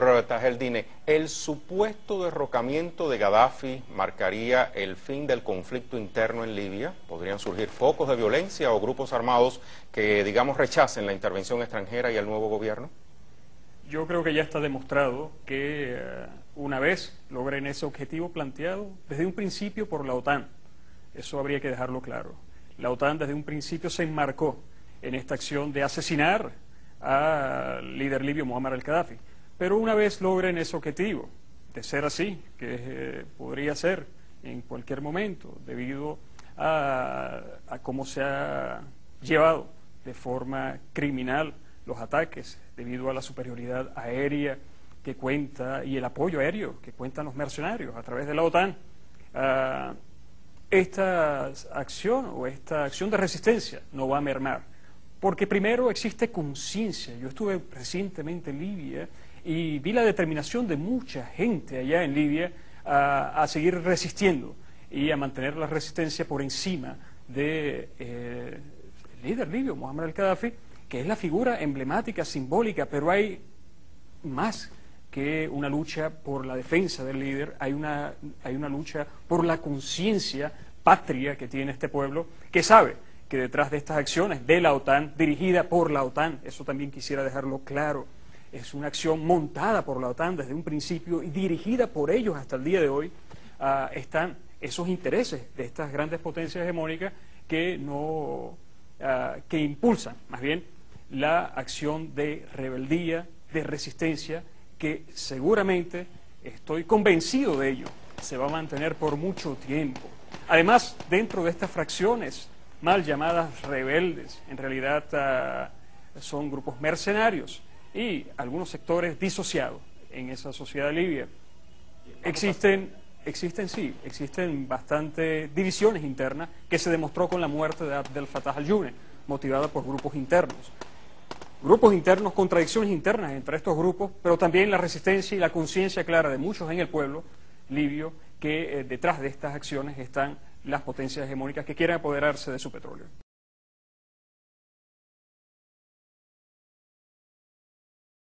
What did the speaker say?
Tajeldine, ¿el supuesto derrocamiento de Gaddafi marcaría el fin del conflicto interno en Libia? ¿Podrían surgir focos de violencia o grupos armados que, digamos, rechacen la intervención extranjera y el nuevo gobierno? Yo creo que ya está demostrado que eh, una vez logren ese objetivo planteado desde un principio por la OTAN, eso habría que dejarlo claro. La OTAN desde un principio se enmarcó en esta acción de asesinar al líder libio Muammar al-Gaddafi. Pero una vez logren ese objetivo, de ser así, que eh, podría ser en cualquier momento, debido a, cómo se ha llevado de forma criminal los ataques, debido a la superioridad aérea que cuenta y el apoyo aéreo que cuentan los mercenarios a través de la OTAN, ah, esta acción o esta acción de resistencia no va a mermar. Porque primero existe conciencia. Yo estuve recientemente en Libia y vi la determinación de mucha gente allá en Libia a, seguir resistiendo y a mantener la resistencia por encima del de, eh, líder libio, Muhammad al-Qaddafi, que es la figura emblemática, simbólica, pero hay más que una lucha por la defensa del líder, hay una, hay una lucha por la conciencia patria que tiene este pueblo, que sabe que detrás de estas acciones de la OTAN, dirigida por la OTAN, eso también quisiera dejarlo claro, es una acción montada por la OTAN desde un principio y dirigida por ellos hasta el día de hoy, ah, están esos intereses de estas grandes potencias hegemónicas que, no, ah, que impulsan más bien la acción de rebeldía, de resistencia, que seguramente, estoy convencido de ello, se va a mantener por mucho tiempo. Además, dentro de estas fracciones mal llamadas rebeldes, en realidad ah, son grupos mercenarios, y algunos sectores disociados en esa sociedad libia. Existen, existen sí, existen bastantes divisiones internas que se demostró con la muerte de Abdel Fattah al-Yune, motivada por grupos internos. Grupos internos, contradicciones internas entre estos grupos, pero también la resistencia y la conciencia clara de muchos en el pueblo libio que eh, detrás de estas acciones están las potencias hegemónicas que quieren apoderarse de su petróleo.